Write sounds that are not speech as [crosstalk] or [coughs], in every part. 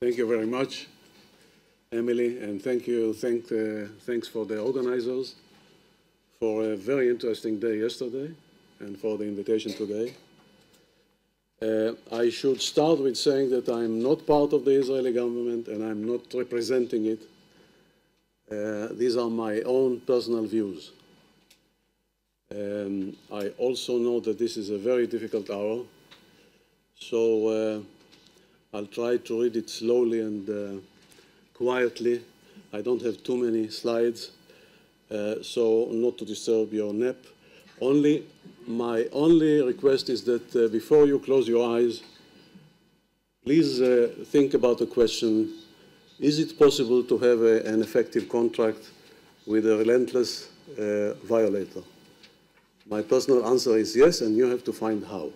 Thank you very much, Emily, and thank you, thank, uh, thanks for the organizers for a very interesting day yesterday and for the invitation today. Uh, I should start with saying that I'm not part of the Israeli government and I'm not representing it. Uh, these are my own personal views. Um, I also know that this is a very difficult hour, so uh, I'll try to read it slowly and uh, quietly. I don't have too many slides, uh, so not to disturb your nap. Only my only request is that uh, before you close your eyes, please uh, think about the question, is it possible to have a, an effective contract with a relentless uh, violator? My personal answer is yes, and you have to find how.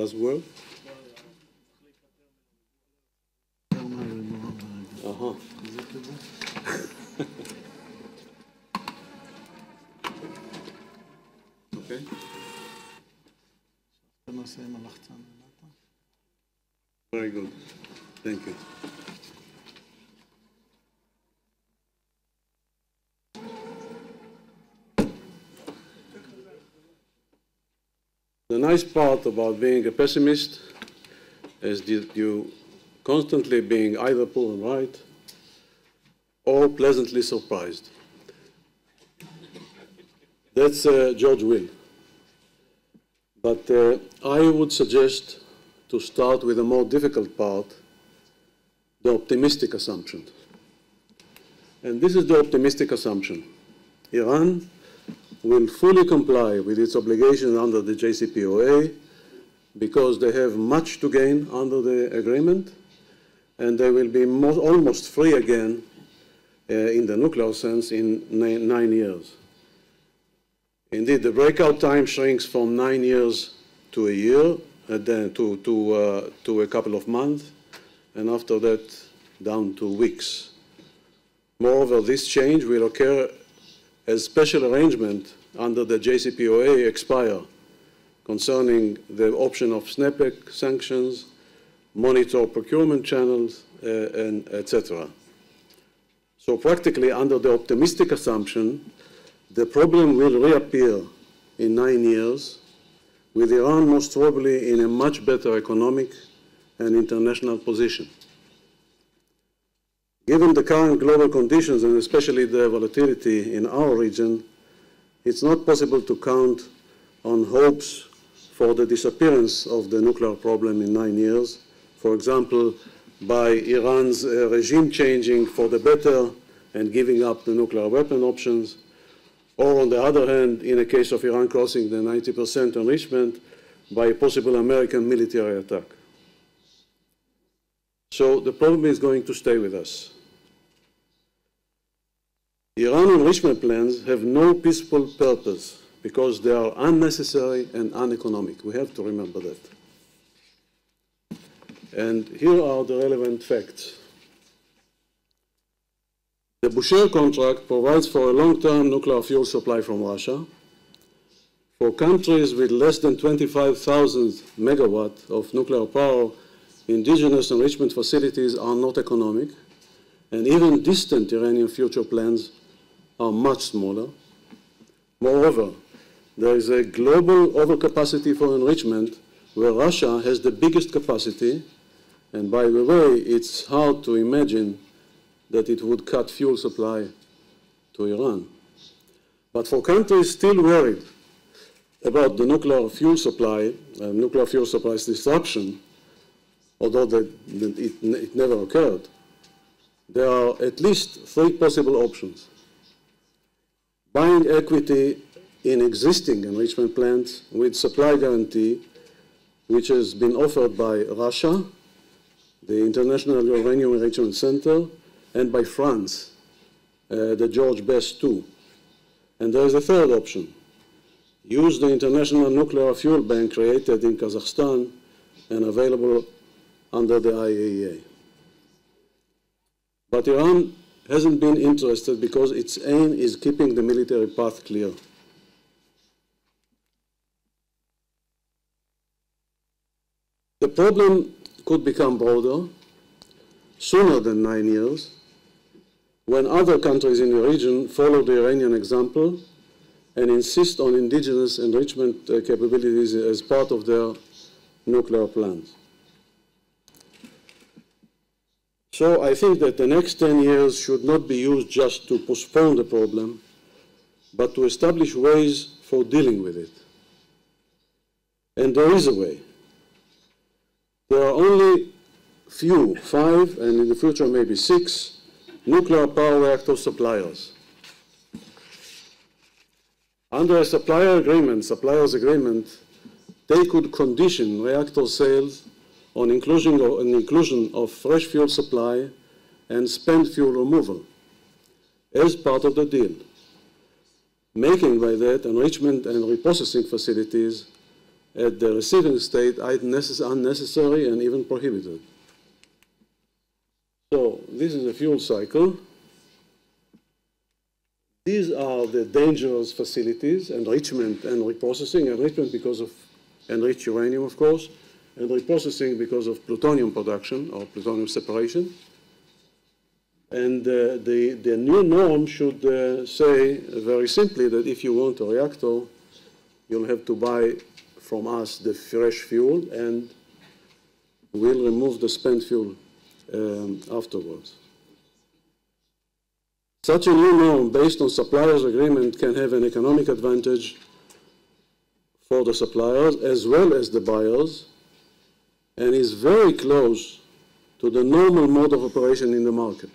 Does work? Uh-huh. okay. Very good. Thank you. Nice part about being a pessimist is that you constantly being either proven right or pleasantly surprised. That's uh, George Will. But uh, I would suggest to start with a more difficult part, the optimistic assumption. And this is the optimistic assumption. Iran will fully comply with its obligation under the JCPOA because they have much to gain under the agreement and they will be almost free again uh, in the nuclear sense in nine, years. Indeed, the breakout time shrinks from nine years to a year, uh, then to, to, uh, to a couple of months, and after that, down to weeks. Moreover, this change will occur as special arrangement under the JCPOA expire concerning the option of snapback sanctions, monitor procurement channels, uh, and etc. So practically, under the optimistic assumption, the problem will reappear in nine years, with Iran most probably in a much better economic and international position. Given the current global conditions, and especially the volatility in our region, it's not possible to count on hopes for the disappearance of the nuclear problem in nine years. For example, by Iran's uh, regime changing for the better and giving up the nuclear weapon options, or on the other hand, in a case of Iran crossing the 90% enrichment, by a possible American military attack. So the problem is going to stay with us. Iran enrichment plans have no peaceful purpose because they are unnecessary and uneconomic. We have to remember that. And here are the relevant facts. The Bushehr contract provides for a long-term nuclear fuel supply from Russia. For countries with less than 25,000 megawatt of nuclear power, indigenous enrichment facilities are not economic, and even distant Iranian future plans are much smaller. Moreover, there is a global overcapacity for enrichment where Russia has the biggest capacity, and by the way, it's hard to imagine that it would cut fuel supply to Iran. But for countries still worried about the nuclear fuel supply, uh, nuclear fuel supply's disruption, although the, the, it, it never occurred, there are at least three possible options buying equity in existing enrichment plants with supply guarantee, which has been offered by Russia, the International Uranium Enrichment Center, and by France, uh, the Georges Besse II. And there is a third option. Use the International Nuclear Fuel Bank created in Kazakhstan and available under the IAEA. But Iran hasn't been interested because its aim is keeping the military path clear. The problem could become broader sooner than nine years when other countries in the region follow the Iranian example and insist on indigenous enrichment uh, capabilities as part of their nuclear plans. So I think that the next 10 years should not be used just to postpone the problem, but to establish ways for dealing with it. And there is a way. There are only few, five, and in the future maybe six, nuclear power reactor suppliers. Under a supplier agreement, suppliers agreement, they could condition reactor sales on inclusion of, an inclusion of fresh fuel supply and spent fuel removal as part of the deal, making by that enrichment and reprocessing facilities at the receiving state unnecessary and even prohibited. So this is a fuel cycle. These are the dangerous facilities, enrichment and reprocessing, enrichment because of enriched uranium, of course, and reprocessing because of plutonium production or plutonium separation. And uh, the, the new norm should uh, say very simply that if you want a reactor, you'll have to buy from us the fresh fuel and we'll remove the spent fuel um, afterwards. Such a new norm based on suppliers agreement can have an economic advantage for the suppliers as well as the buyers and is very close to the normal mode of operation in the market.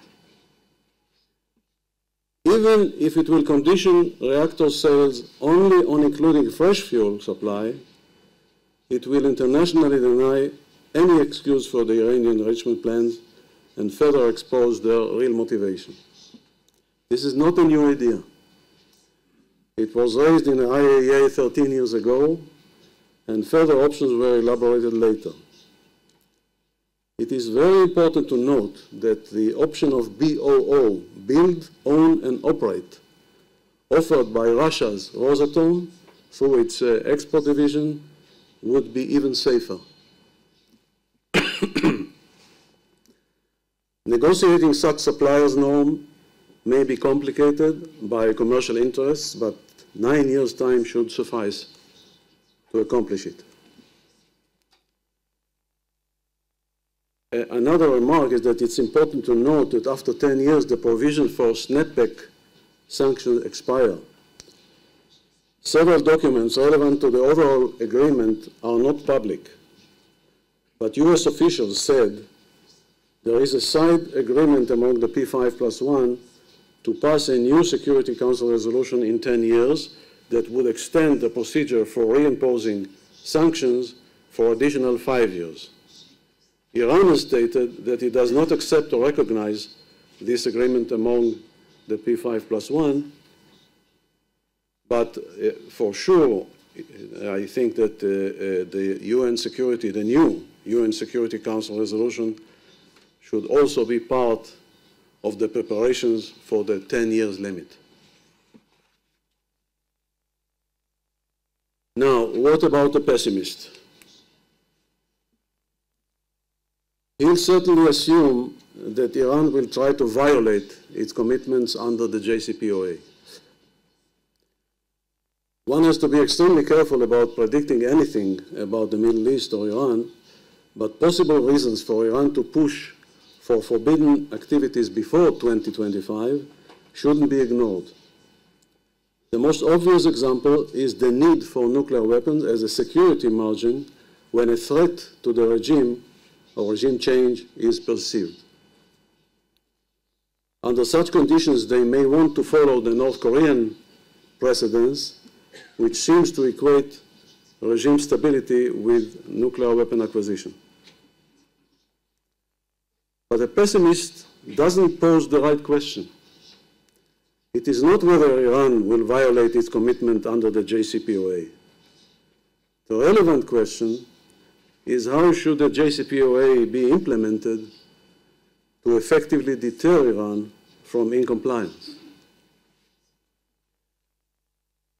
Even if it will condition reactor sales only on including fresh fuel supply, it will internationally deny any excuse for the Iranian enrichment plans and further expose their real motivation. This is not a new idea. It was raised in the IAEA 13 years ago, and further options were elaborated later. It is very important to note that the option of BOO, build, own, and operate, offered by Russia's Rosatom through its uh, export division, would be even safer. [coughs] Negotiating such suppliers norm may be complicated by commercial interests, but nine years' time should suffice to accomplish it. Another remark is that it's important to note that after 10 years, the provision for snapback sanctions expire. Several documents relevant to the overall agreement are not public, but U.S. officials said there is a side agreement among the P5 plus one to pass a new Security Council resolution in 10 years that would extend the procedure for reimposing sanctions for additional five years. Iran has stated that it does not accept or recognize this agreement among the P5 plus one, but uh, for sure, I think that uh, uh, the UN Security, the new UN Security Council resolution should also be part of the preparations for the 10 years limit. Now, what about the pessimist? He'll certainly assume that Iran will try to violate its commitments under the JCPOA. One has to be extremely careful about predicting anything about the Middle East or Iran, but possible reasons for Iran to push for forbidden activities before 2025 shouldn't be ignored. The most obvious example is the need for nuclear weapons as a security margin when a threat to the regime or regime change is perceived. Under such conditions, they may want to follow the North Korean precedents, which seems to equate regime stability with nuclear weapon acquisition. But a pessimist doesn't pose the right question. It is not whether Iran will violate its commitment under the JCPOA. The relevant question is how should the JCPOA be implemented to effectively deter Iran from incompliance.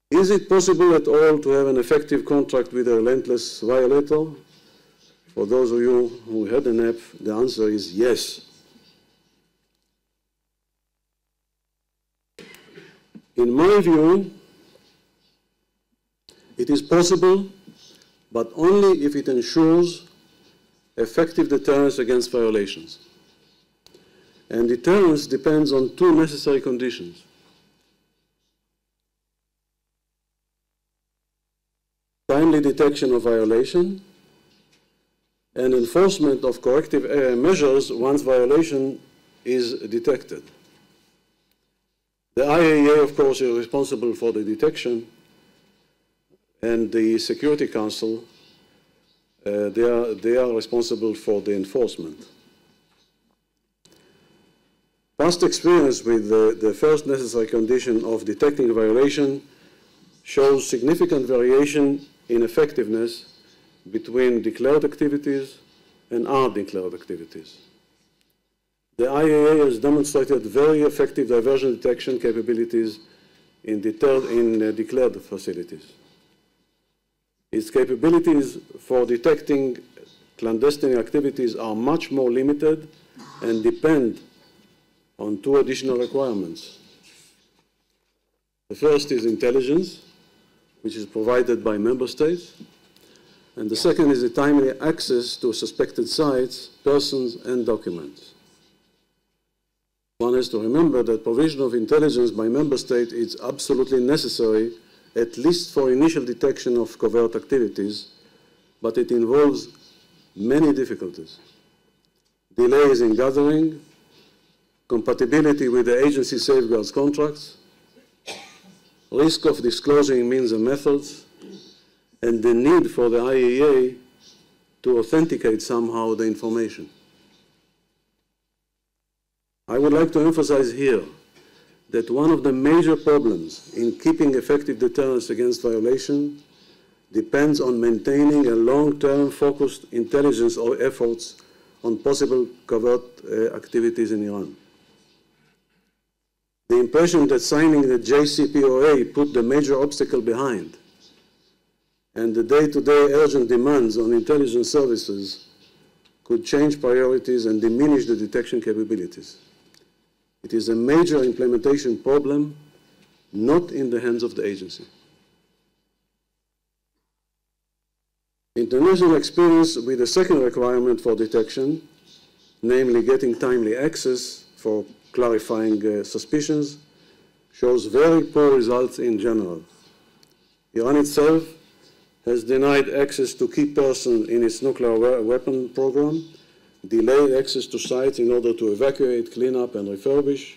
Is it possible at all to have an effective contract with a relentless violator? For those of you who had a nap, the answer is yes. In my view, it is possible, but only if it ensures effective deterrence against violations. And deterrence depends on two necessary conditions. Timely detection of violation and enforcement of corrective uh, measures once violation is detected. The IAEA, of course, is responsible for the detection, and the Security Council, uh, they, are, they are responsible for the enforcement. Past experience with the, the first necessary condition of detecting violation shows significant variation in effectiveness between declared activities and undeclared activities. The IAEA has demonstrated very effective diversion detection capabilities in, in uh, declared facilities. Its capabilities for detecting clandestine activities are much more limited and depend on two additional requirements. The first is intelligence, which is provided by member states. And the second is the timely access to suspected sites, persons, and documents. One has to remember that provision of intelligence by member state is absolutely necessary, at least for initial detection of covert activities, but it involves many difficulties. Delays in gathering, compatibility with the agency safeguards contracts, risk of disclosing means and methods, and the need for the IAEA to authenticate somehow the information. I would like to emphasize here that one of the major problems in keeping effective deterrence against violation depends on maintaining a long-term focused intelligence or efforts on possible covert uh, activities in Iran. The impression that signing the JCPOA put the major obstacle behind and the day-to-day -day urgent demands on intelligence services could change priorities and diminish the detection capabilities. It is a major implementation problem, not in the hands of the agency. International experience with the second requirement for detection, namely getting timely access for clarifying uh, suspicions, shows very poor results in general. Iran itself has denied access to key persons in its nuclear weapon program, delayed access to sites in order to evacuate, clean up, and refurbish.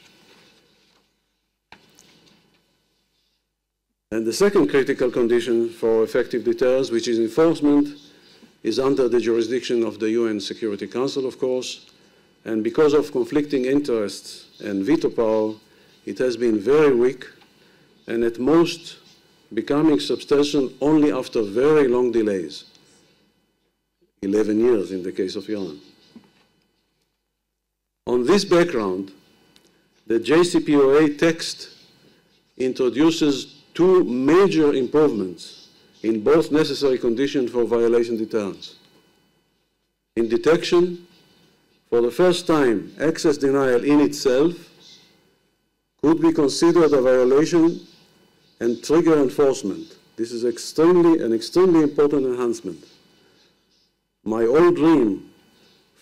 And the second critical condition for effective deterrence, which is enforcement, is under the jurisdiction of the UN Security Council, of course, and because of conflicting interests and veto power, it has been very weak and at most becoming substantial only after very long delays, 11 years in the case of Iran. On this background, the JCPOA text introduces two major improvements in both necessary conditions for violation deterrence. In detection, for the first time, access denial in itself could be considered a violation and trigger enforcement. This is extremely, an extremely important enhancement. My old dream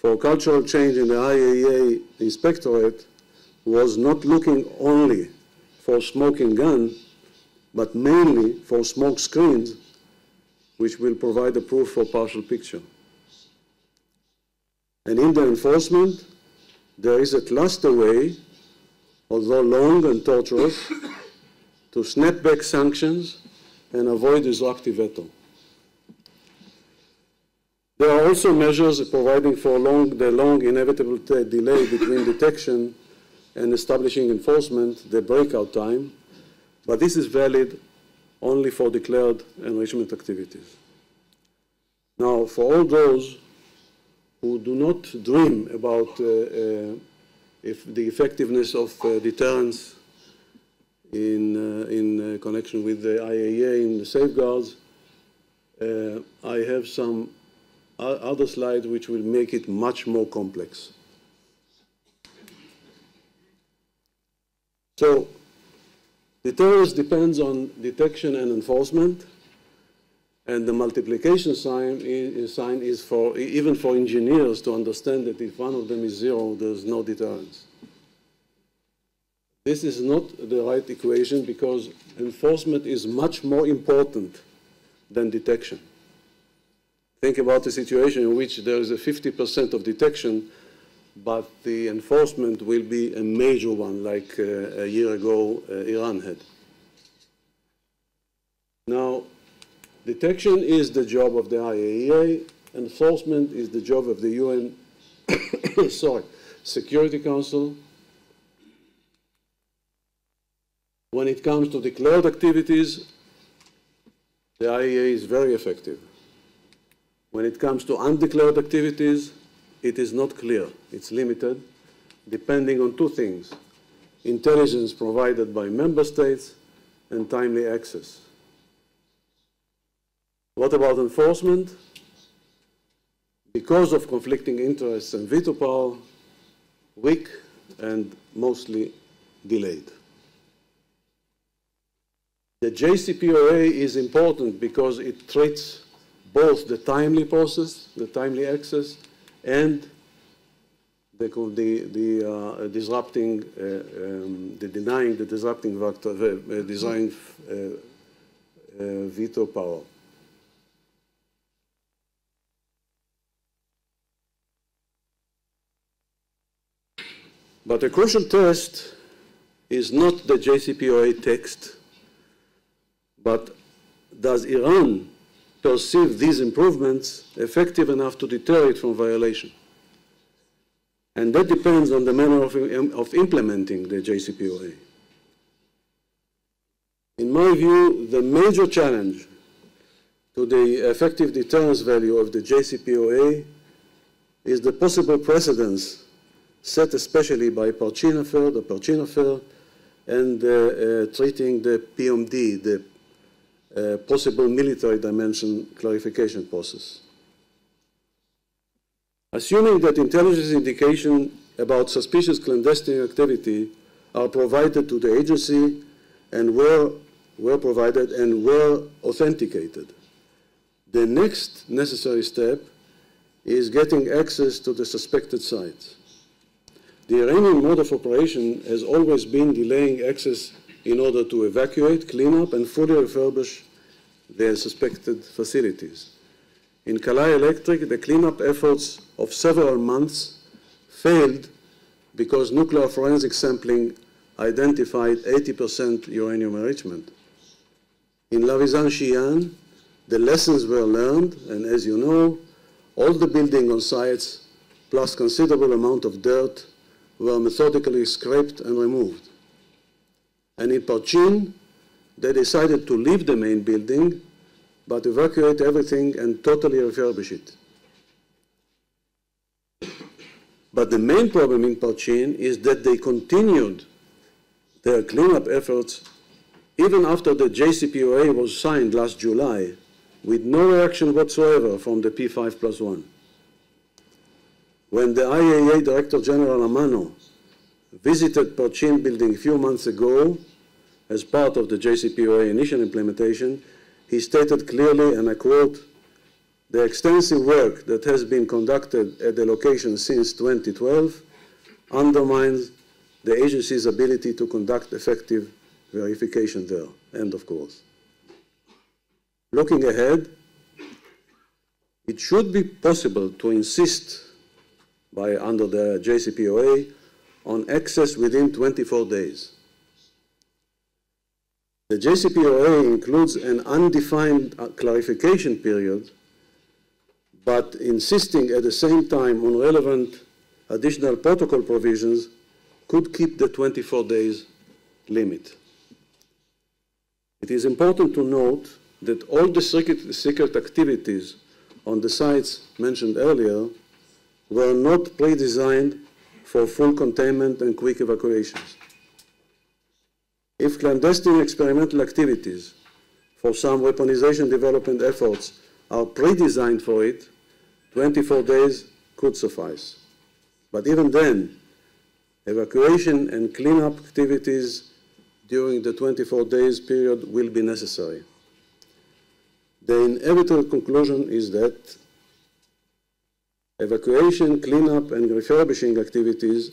for cultural change in the IAEA inspectorate was not looking only for smoking gun, but mainly for smoke screens, which will provide a proof for partial picture. And in the enforcement, there is at last a way, although long and tortuous, to snap back sanctions and avoid disruptive veto. There are also measures providing for long, the long inevitable delay between detection and establishing enforcement, the breakout time, but this is valid only for declared enrichment activities. Now, for all those who do not dream about uh, uh, if the effectiveness of uh, deterrence in, uh, in uh, connection with the IAEA in the safeguards. Uh, I have some other slides which will make it much more complex. So deterrence depends on detection and enforcement. And the multiplication sign is, sign is for, even for engineers to understand that if one of them is zero, there's no deterrence. This is not the right equation because enforcement is much more important than detection. Think about a situation in which there is a 50% of detection, but the enforcement will be a major one, like uh, a year ago uh, Iran had. Now, detection is the job of the IAEA, enforcement is the job of the UN [coughs] sorry, Security Council, When it comes to declared activities, the IAEA is very effective. When it comes to undeclared activities, it is not clear. It's limited, depending on two things, intelligence provided by member states and timely access. What about enforcement? Because of conflicting interests and veto power, weak and mostly delayed. The JCPOA is important because it treats both the timely process, the timely access, and the, the, the uh, disrupting, uh, um, the denying the disrupting factor, uh, design uh, uh, veto power. But a crucial test is not the JCPOA text, but does Iran perceive these improvements effective enough to deter it from violation? And that depends on the manner of, of implementing the JCPOA. In my view, the major challenge to the effective deterrence value of the JCPOA is the possible precedents set especially by Parchin affair, the Parchin affair, and uh, uh, treating the PMD, the possible military dimension clarification process. Assuming that intelligence indication about suspicious clandestine activity are provided to the agency and were, were provided and were authenticated. The next necessary step is getting access to the suspected sites. The Iranian mode of operation has always been delaying access in order to evacuate, clean up, and fully refurbish their suspected facilities. In Kalaye Electric, the cleanup efforts of several months failed because nuclear forensic sampling identified 80% uranium enrichment. In Lavizan Shiyan, the lessons were learned, and as you know, all the building on sites, plus considerable amount of dirt, were methodically scraped and removed. And in Parchin, they decided to leave the main building, but evacuate everything and totally refurbish it. But the main problem in Parchin is that they continued their cleanup efforts even after the JCPOA was signed last July with no reaction whatsoever from the P5 plus one. When the IAEA Director General Amano visited Parchin building a few months ago, as part of the JCPOA initial implementation, he stated clearly, and I quote, the extensive work that has been conducted at the location since 2012 undermines the agency's ability to conduct effective verification there, end of course. Looking ahead, it should be possible to insist by under the JCPOA on access within 24 days. The JCPOA includes an undefined uh, clarification period, but insisting at the same time on relevant additional protocol provisions could keep the 24 days limit. It is important to note that all the secret, secret activities on the sites mentioned earlier were not pre-designed for full containment and quick evacuations. If clandestine experimental activities for some weaponization development efforts are pre-designed for it, 24 days could suffice. But even then, evacuation and cleanup activities during the 24 days period will be necessary. The inevitable conclusion is that evacuation, cleanup, and refurbishing activities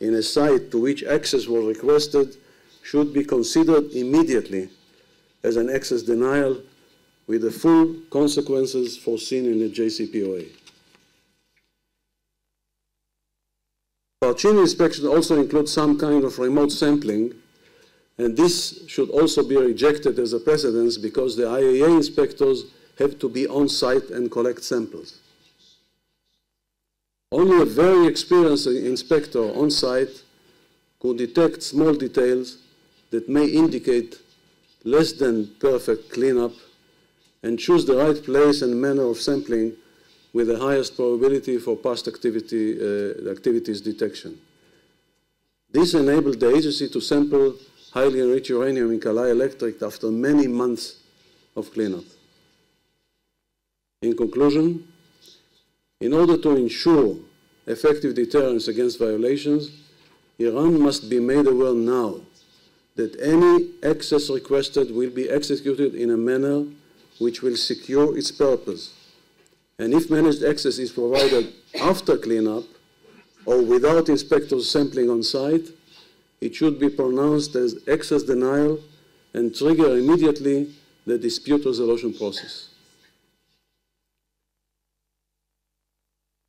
in a site to which access was requested should be considered immediately as an access denial with the full consequences foreseen in the JCPOA. Routine inspection also includes some kind of remote sampling, and this should also be rejected as a precedence because the IAEA inspectors have to be on site and collect samples. Only a very experienced inspector on site could detect small details that may indicate less than perfect cleanup and choose the right place and manner of sampling with the highest probability for past activity, uh, activities detection. This enabled the agency to sample highly enriched uranium in Kalaye Electric after many months of cleanup. In conclusion, in order to ensure effective deterrence against violations, Iran must be made aware now that any access requested will be executed in a manner which will secure its purpose. And if managed access is provided after cleanup or without inspectors sampling on site, it should be pronounced as access denial and trigger immediately the dispute resolution process.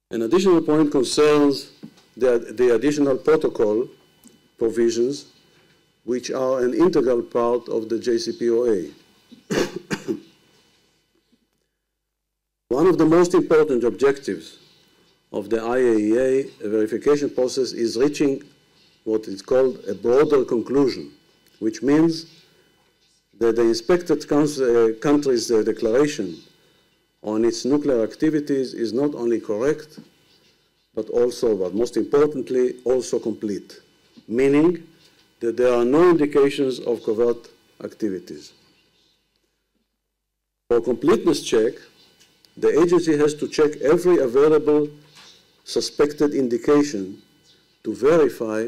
An additional point concerns the, the additional protocol provisions which are an integral part of the JCPOA. One of the most important objectives of the IAEA verification process is reaching what is called a broader conclusion, which means that the inspected uh, country's uh, declaration on its nuclear activities is not only correct, but also, but most importantly, also complete, meaning that there are no indications of covert activities. For completeness check, the agency has to check every available suspected indication to verify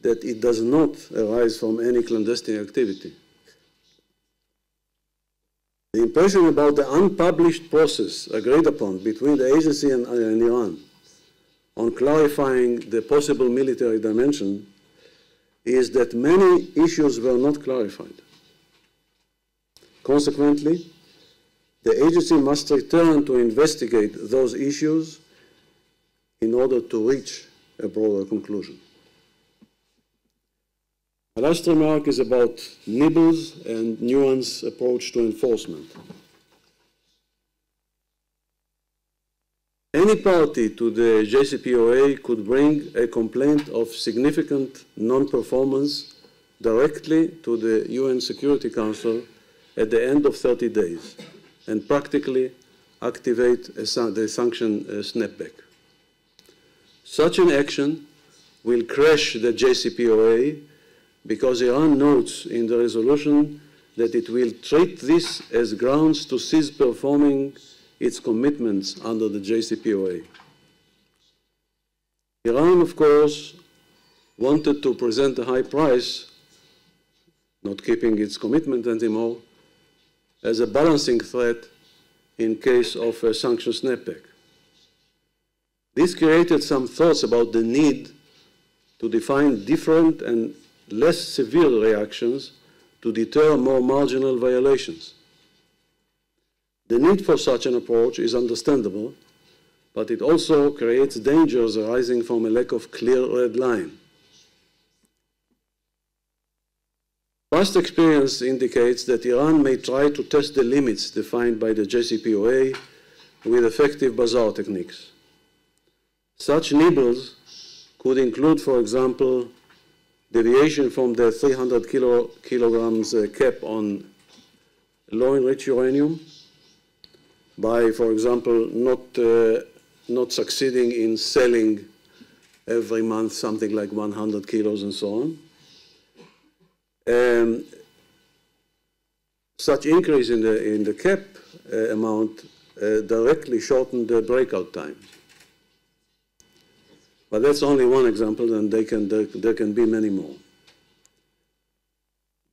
that it does not arise from any clandestine activity. The impression about the unpublished process agreed upon between the agency and, and Iran on clarifying the possible military dimension is that many issues were not clarified. Consequently, the agency must return to investigate those issues in order to reach a broader conclusion. My last remark is about nibbles and nuanced approach to enforcement. Any party to the JCPOA could bring a complaint of significant non-performance directly to the UN Security Council at the end of 30 days and practically activate the sanction uh, snapback. Such an action will crash the JCPOA because Iran notes in the resolution that it will treat this as grounds to cease performing its commitments under the JCPOA. Iran, of course, wanted to present a high price, not keeping its commitment anymore, as a balancing threat in case of a sanction snapback. This created some thoughts about the need to define different and less severe reactions to deter more marginal violations. The need for such an approach is understandable, but it also creates dangers arising from a lack of clear red line. Past experience indicates that Iran may try to test the limits defined by the JCPOA with effective bazaar techniques. Such nibbles could include, for example, deviation from the 300 kilo, kilograms uh, cap on low enriched uranium, by, for example, not, uh, not succeeding in selling every month something like 100 kilos and so on. Um, such increase in the, in the cap uh, amount uh, directly shortened the breakout time. But that's only one example, and they can, there, there can be many more.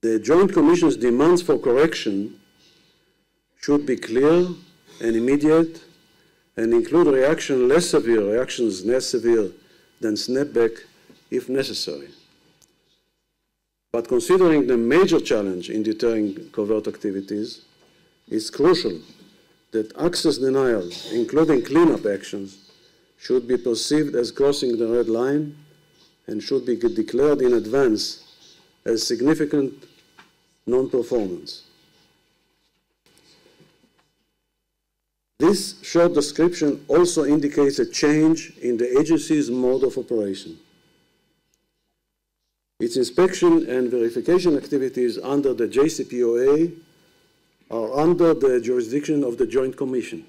The Joint Commission's demands for correction should be clear and immediate and include reaction less severe, reactions less severe than snapback if necessary. But considering the major challenge in deterring covert activities, it's crucial that access denials, including cleanup actions, should be perceived as crossing the red line and should be declared in advance as significant non-performance. This short description also indicates a change in the agency's mode of operation. Its inspection and verification activities under the JCPOA are under the jurisdiction of the Joint Commission.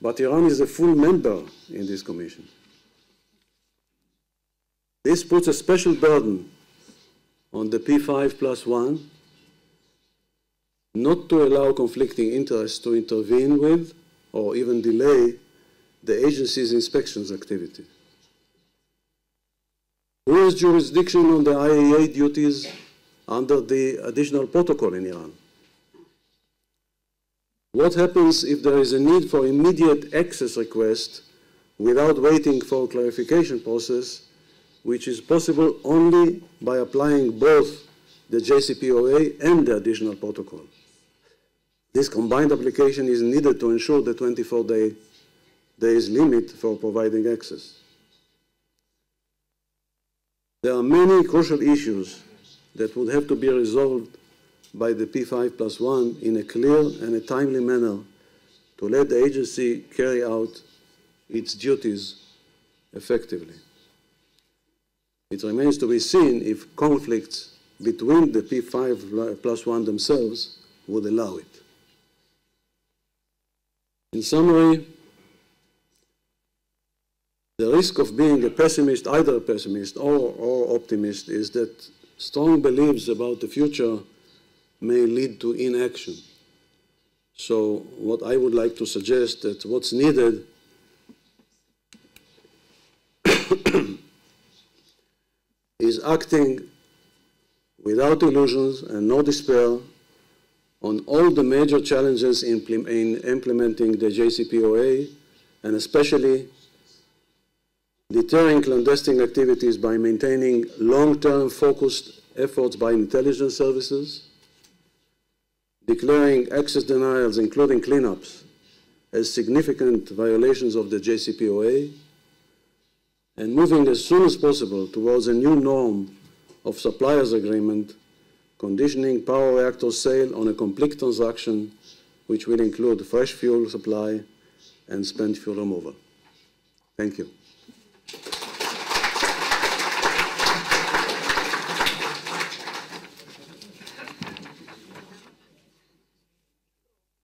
But Iran is a full member in this commission. This puts a special burden on the P5 plus one not to allow conflicting interests to intervene with or even delay the agency's inspections activity. Who has jurisdiction on the IAEA duties under the additional protocol in Iran? What happens if there is a need for immediate access request without waiting for a clarification process, which is possible only by applying both the JCPOA and the additional protocol? This combined application is needed to ensure the 24 day, days limit for providing access. There are many crucial issues that would have to be resolved by the P5 plus 1 in a clear and a timely manner to let the agency carry out its duties effectively. It remains to be seen if conflicts between the P5 plus 1 themselves would allow it. In summary, the risk of being a pessimist, either a pessimist or, or optimist, is that strong beliefs about the future may lead to inaction. So what I would like to suggest that what's needed [coughs] is acting without illusions and no despair on all the major challenges in, in implementing the JCPOA and especially deterring clandestine activities by maintaining long-term focused efforts by intelligence services, declaring access denials, including cleanups, as significant violations of the JCPOA, and moving as soon as possible towards a new norm of suppliers agreement conditioning power reactor sale on a complete transaction which will include fresh fuel supply and spent fuel removal. Thank you.